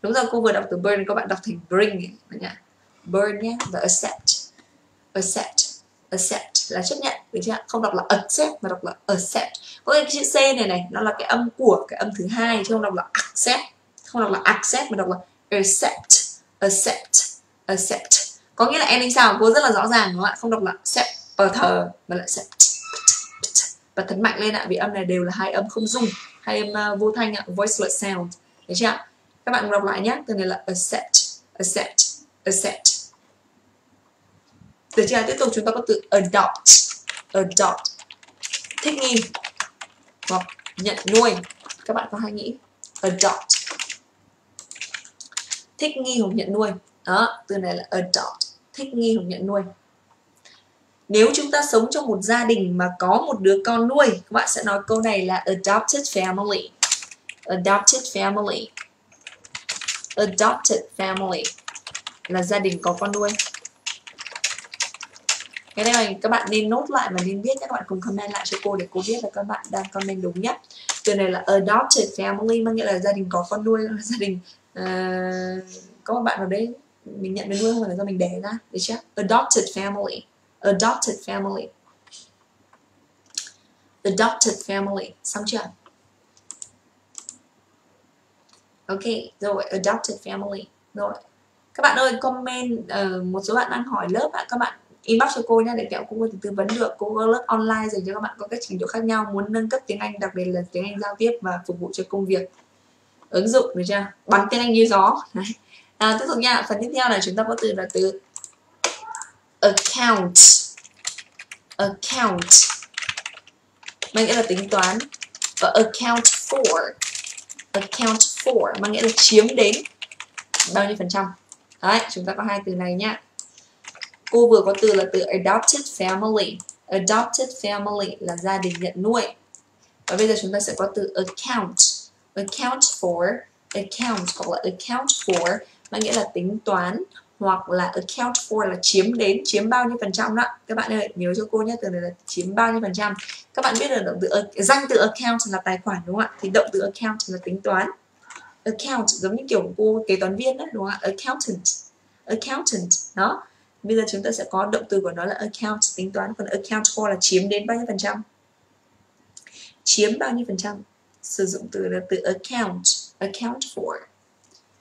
A: Đúng rồi, cô vừa đọc từ burn, các bạn đọc thành bring nhá burn nhé và accept. Accept. Accept là chấp nhận được chưa không đọc là accept mà đọc là accept. Có cái chữ c này này nó là cái âm của cái âm thứ hai chứ không đọc là accept. Không đọc là accept mà đọc là accept accept accept. Có nghĩa là ending sao? Cô rất là rõ ràng đúng không ạ? Không đọc là accept ở thờ mà là accept. Và thật mạnh lên ạ vì âm này đều là hai âm không dung hai âm uh, vô thanh ạ voiceless sound. Được chưa các bạn đọc lại nhé từ này là accept accept accept được chưa? Tiếp tục chúng ta có từ adopt adopt thích nghi hoặc nhận nuôi. Các bạn có hay nghĩ adopt thích nghi hoặc nhận nuôi. Đó, từ này là adopt thích nghi hoặc nhận nuôi. Nếu chúng ta sống trong một gia đình mà có một đứa con nuôi, các bạn sẽ nói câu này là adopted family. Adopted family. Adopted family là gia đình có con nuôi cái này các bạn nên nốt lại và nên viết các bạn cùng comment lại cho cô để cô biết là các bạn đang comment đúng nhất từ này là adopted family mang nghĩa là gia đình có con nuôi gia đình uh, có một bạn vào đây mình nhận về nuôi không phải là do mình đẻ ra được chưa? Adopted family adopted family. Adopted family xong chưa? Ok rồi adopted family. Rồi các bạn ơi comment uh, một số bạn đang hỏi lớp ạ. Các bạn inbox cho cô nha để kẹo cô có thể tư vấn được. Cô có lớp online dành cho các bạn có các trình độ khác nhau muốn nâng cấp tiếng Anh đặc biệt là tiếng Anh giao tiếp và phục vụ cho công việc. Ứng dụng được chưa? Bắn tiếng anh như gió. Đấy. À, tiếp tục nha phần tiếp theo là chúng ta có từ là từ account. Account. Mang nghĩa là tính toán. Và account for. Account for mang nghĩa là chiếm đến bao nhiêu phần trăm? Đấy chúng ta có hai từ này nhá cô vừa có từ là từ adopted family. Adopted family là gia đình nhận nuôi. Và bây giờ chúng ta sẽ có từ account. Account for, account hoặc là account for mang nghĩa là tính toán hoặc là account for là chiếm đến, chiếm bao nhiêu phần trăm đó. Các bạn ơi, nhớ cho cô nhé, từ này là chiếm bao nhiêu phần trăm. Các bạn biết là động từ danh từ account là tài khoản đúng không ạ? Thì động từ account là tính toán. Account giống như kiểu cô, kế toán viên đó, đúng không ạ? Accountant. Accountant, đó bây giờ chúng ta sẽ có động từ của nó là account, tính toán. Còn account for là chiếm đến bao nhiêu phần trăm? Chiếm bao nhiêu phần trăm? Sử dụng từ là từ account. Account for.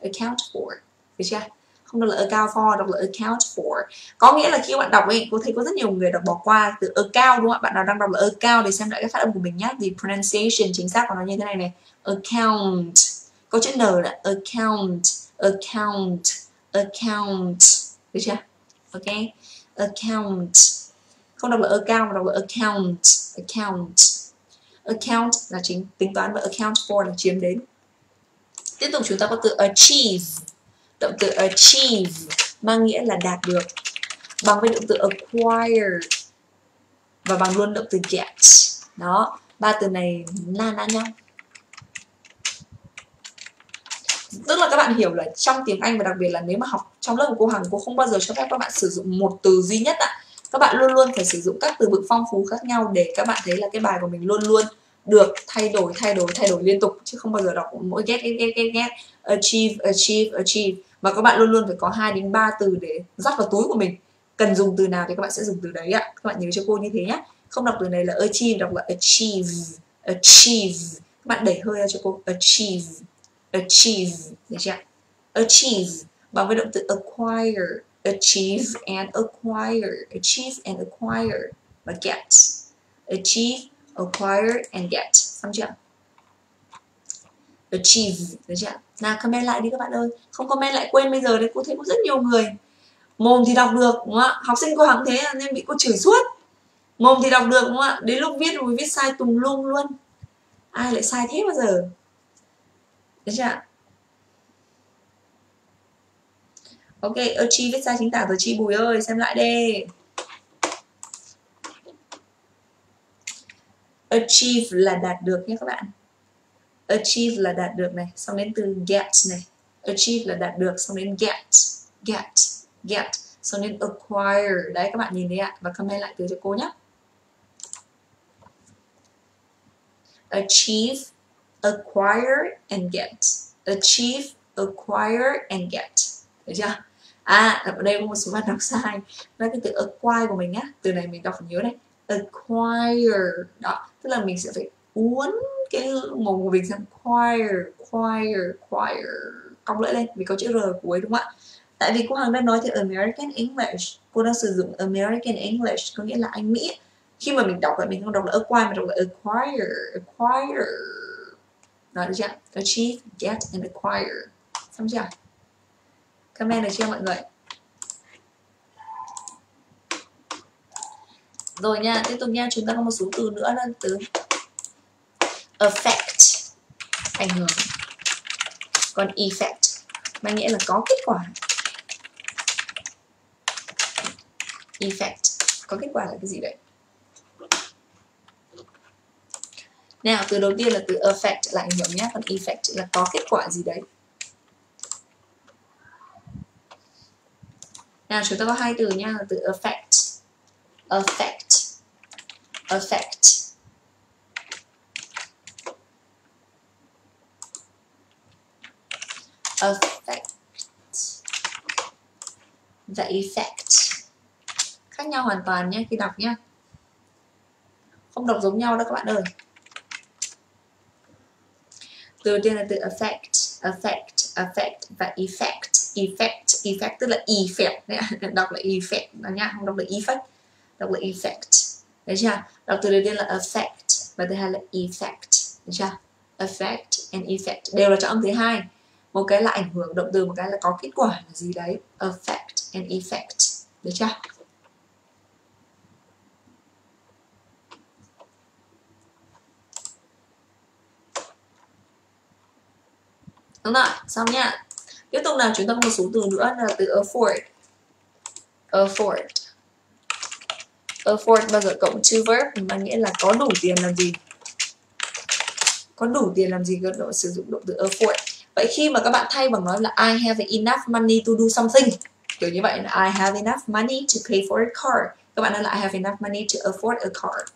A: Account for. Được chưa? Không đọc là account for, đọc là account for. Có nghĩa là khi bạn đọc ấy, cô thấy có rất nhiều người đọc bỏ qua từ account, đúng không ạ? Bạn nào đang đọc là account để xem lại cái phát âm của mình nhé thì pronunciation chính xác của nó như thế này này. Account. Có chữ n là account account account. Được chưa? Ok? Account. Không đọc là account, mà đọc là account. Account. Account là chính tính toán và account for là chiếm đến. Tiếp tục chúng ta có từ achieve. Động từ achieve mang nghĩa là đạt được. Bằng với động từ acquire. Và bằng luôn động từ get. Đó, ba từ này na na nhau. Tức là các bạn hiểu là trong tiếng Anh và đặc biệt là nếu mà học trong lớp của cô Hằng, cô không bao giờ cho phép các bạn sử dụng một từ duy nhất ạ. À. các bạn luôn luôn phải sử dụng các từ vựng phong phú khác nhau để các bạn thấy là cái bài của mình luôn luôn được thay đổi thay đổi thay đổi liên tục, chứ không bao giờ đọc mỗi get get get get get achieve achieve achieve. Và các bạn luôn luôn phải có 2 đến 3 từ để dắt vào túi của mình. Cần dùng từ nào thì các bạn sẽ dùng từ đấy ạ. Các bạn nhớ cho cô như thế nhé không đọc từ này là achieve, đọc là achieve achieve. Các bạn đẩy hơi ra cho cô, achieve achieve. Được chưa achieve bằng với động từ acquire, achieve and acquire, achieve and acquire và get. Achieve, acquire and get. Xong chưa achieve, được chưa nào, comment lại đi các bạn ơi. Không comment lại, quên bây giờ đấy cô thấy có rất nhiều người. Mồm thì đọc được, đúng không ạ? Học sinh cô hằng thế nên bị cô chửi suốt. Mồm thì đọc được, đúng không ạ? Đến lúc viết rồi viết sai tùm lum luôn. Ai lại sai thế bao giờ? Được chưa ok achieve viết sai chính tả rồi chi bùi ơi, xem lại đi. Achieve là đạt được nhé các bạn. Achieve là đạt được này, xong đến từ get này. Achieve là đạt được, xong đến get get get, xong đến acquire. Đấy, các bạn nhìn thấy ạ, và comment lại từ cho cô nhé. Achieve, acquire, and get. Achieve, acquire, and get. Được chưa? À ở đây có một số bạn đọc sai. Đó cái từ acquire của mình á từ này mình đọc nhớ này. Acquire. Đó, tức là mình sẽ phải uốn cái mồm của mình sang choir choir choir cong lưỡi lên, vì có chữ r cuối đúng không ạ? Tại vì cô hằng đang nói thì American English. Cô đang sử dụng American English, có nghĩa là Anh Mỹ khi mà mình đọc lại, mình không đọc là acquire, mà đọc là acquire acquire. Nói được chưa? Achieve, get, and acquire. Xong chưa? Comment được chưa mọi người? Rồi nha, tiếp tục nha, chúng ta có một số từ nữa là từ affect ảnh hưởng. Còn effect, mang nghĩa là có kết quả. Effect, có kết quả là cái gì đấy? Nào, từ đầu tiên là từ affect là ảnh hưởng nhé, còn effect là có kết quả gì đấy? Nào, chúng ta có hai từ nha, từ affect affect affect affect the effect. Khác nhau hoàn toàn nhé khi đọc nhé không đọc giống nhau đâu các bạn ơi. Từ đầu tiên là từ affect affect affect và effect effect effect tức là effect đọc là effect đó nhá không đọc là effect. Đọc là effect. Đấy chưa? Đọc từ đầu tiên là affect và thứ hai là effect. Đấy chưa? Affect and effect đều là cho âm thứ hai. Một cái là ảnh hưởng, động từ một cái là có kết quả là gì đấy? Affect and effect. Được chưa? Đúng rồi, xong nha tiếp tục nào chúng ta có một số từ nữa là từ afford. Afford. Afford bao giờ cộng to verb mà nghĩa là có đủ tiền làm gì? Có đủ tiền làm gì cần sử dụng động từ afford. Vậy khi mà các bạn thay bằng nói là I have enough money to do something kiểu như vậy là I have enough money to pay for a car. Các bạn nói là I have enough money to afford a car.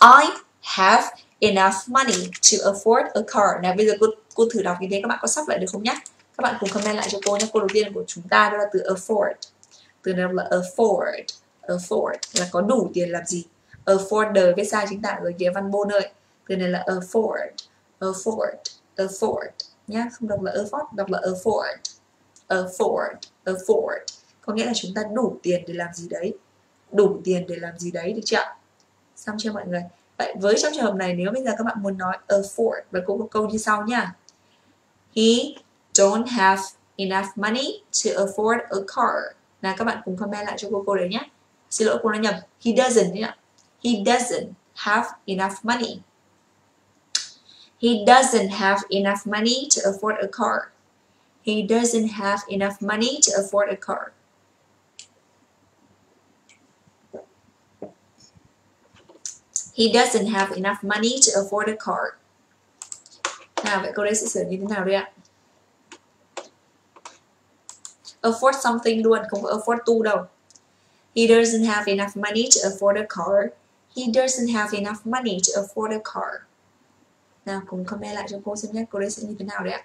A: I have enough money to afford a car. Nào bây giờ cô, cô thử đọc như thế các bạn có sắp lại được không nhé các bạn cùng comment lại cho cô nhé. Câu đầu tiên của chúng ta, đó là từ afford. Từ này là afford afford là có đủ tiền làm gì? Afforder viết sai chính tả rồi kìa văn bôn ơi từ này là afford afford afford nhá. Không đọc là afford, đọc là afford afford afford. Có nghĩa là chúng ta đủ tiền để làm gì đấy? Đủ tiền để làm gì đấy, được chưa xong chưa mọi người? Vậy với trong trường hợp này, nếu bây giờ các bạn muốn nói afford, và cũng có câu như sau nha he don't have enough money to afford a car. Là các bạn cùng comment lại cho cô cô đấy nhé. Xin lỗi, cô nói nhầm. He doesn't nhé he doesn't have enough money. He doesn't have enough money to afford a car. He doesn't have enough money to afford a car. He doesn't have enough money to afford a car. Nào, vậy câu đấy sẽ sửa như thế nào đây ạ? Afford something luôn không có afford tu đâu. He doesn't have enough money to afford a car. He doesn't have enough money to afford a car. Nào cùng comment lại cho cô xem nhé. Cô đấy sẽ như thế nào đấy ạ?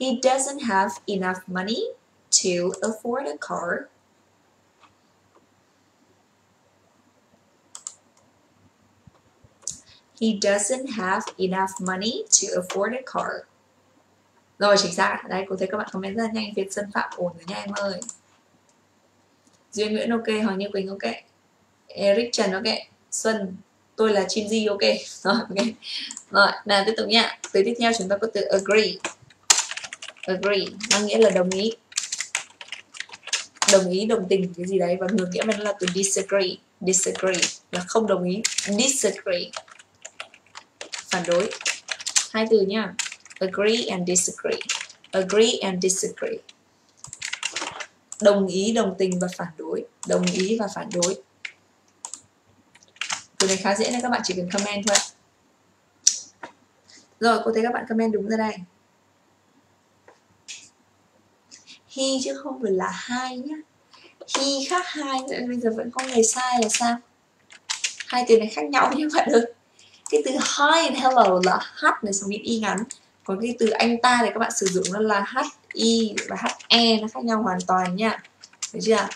A: He doesn't have enough money to afford a car. He doesn't have enough money to afford a car rồi, chính xác đây cô thấy các bạn comment rất là nhanh, Việt Sơn Phạm ổn rồi nha em ơi. Duyên Nguyễn, ok, Hoàng Như Quỳnh, ok. Eric Trần, ok. Xuân, tôi là chim di ok. Rồi ok. Rồi, nào, tiếp tục nha. Từ tiếp theo chúng ta có từ agree. Agree, mang nghĩa là đồng ý. Đồng ý, đồng tình, cái gì đấy, và ngược nghĩa mình là từ disagree. Disagree là không đồng ý, disagree. Phản đối. Hai từ nha agree and disagree. Agree and disagree. Đồng ý, đồng tình và phản đối. Đồng ý và phản đối. Từ này khá dễ nên các bạn chỉ cần comment thôi. Rồi, cô thấy các bạn comment đúng ra đây. He chứ không phải là hai nhá. He khác hai bây giờ vẫn có người sai là sao? Hai từ này khác nhau nhé bạn ơi cái từ hi and hello là h này xong ít y ngắn còn cái từ anh ta thì các bạn sử dụng nó là hi và he nó khác nhau hoàn toàn nha. Được chưa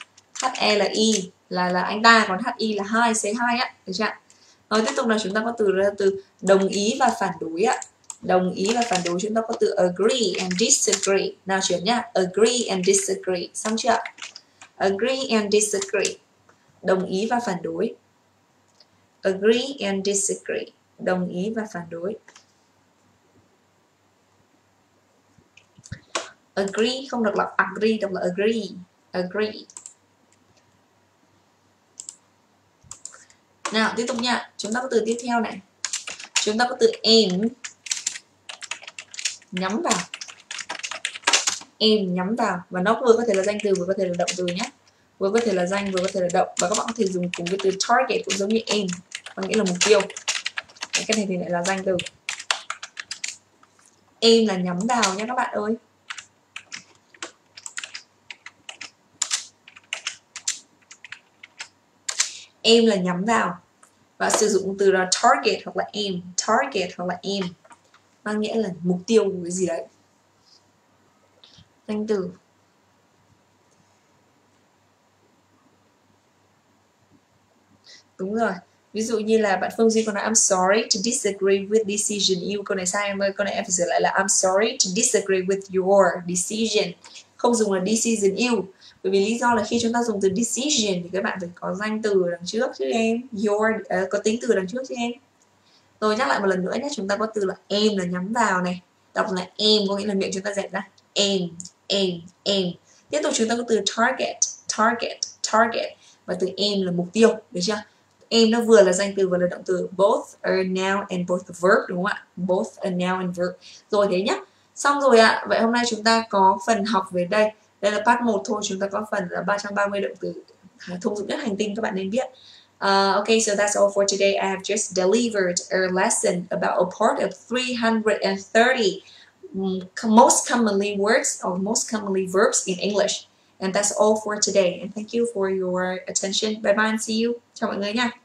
A: he là y là là anh ta, còn hi là hai c hai á. Được chưa rồi tiếp tục là chúng ta có từ là từ đồng ý và phản đối ạ đồng ý và phản đối chúng ta có từ agree and disagree. Nào chuyển nhá. Agree and disagree. Xong chưa agree and disagree. Đồng ý và phản đối. Agree and disagree. Đồng ý và phản đối. Agree không được là agree đọc là agree. Agree. Nào, tiếp tục nha. Chúng ta có từ tiếp theo này. Chúng ta có từ aim nhắm vào. Aim nhắm vào. Và nó vừa có thể là danh từ, vừa có thể là động từ nhé. Vừa có thể là danh, vừa có thể là động. Và các bạn có thể dùng cùng với từ target cũng giống như aim có nghĩa là mục tiêu. Cái này thì lại là danh từ. Aim là nhắm vào nha các bạn ơi. Aim là nhắm vào. Và sử dụng từ là target hoặc là aim, target hoặc là aim. Mang nghĩa là mục tiêu của cái gì đấy. Danh từ. Đúng rồi. Ví dụ như là bạn Phương Duy còn nói, I'm sorry to disagree with decision. You câu này sai em ơi câu này em phải sửa lại là, I'm sorry to disagree with your decision. Không dùng là decision you bởi vì lý do là khi chúng ta dùng từ decision thì các bạn phải có danh từ đằng trước chứ em your uh, có tính từ đằng trước chứ em Tôi nhắc lại một lần nữa nhé, chúng ta có từ là aim là nhắm vào này. Đọc là aim có nghĩa là miệng chúng ta dẹp ra. Aim, aim, aim. Tiếp tục chúng ta có từ target, target, target. Và từ aim là mục tiêu, được chưa? Aim nó vừa là danh từ vừa là động từ. Both a noun and both a verb, đúng không ạ? Both a noun and verb. Rồi thế nhá. Xong rồi ạ. Vậy hôm nay chúng ta có phần học về đây. Đây là part 1 thôi, chúng ta có phần là 330 động từ thông dụng nhất hành tinh các bạn nên biết. Uh, okay, so that's all for today. I have just delivered a lesson about a part of 330 mm, most commonly words or most commonly verbs in English. And that's all for today. And thank you for your attention. Bye bye and see you. Chào mọi người nha.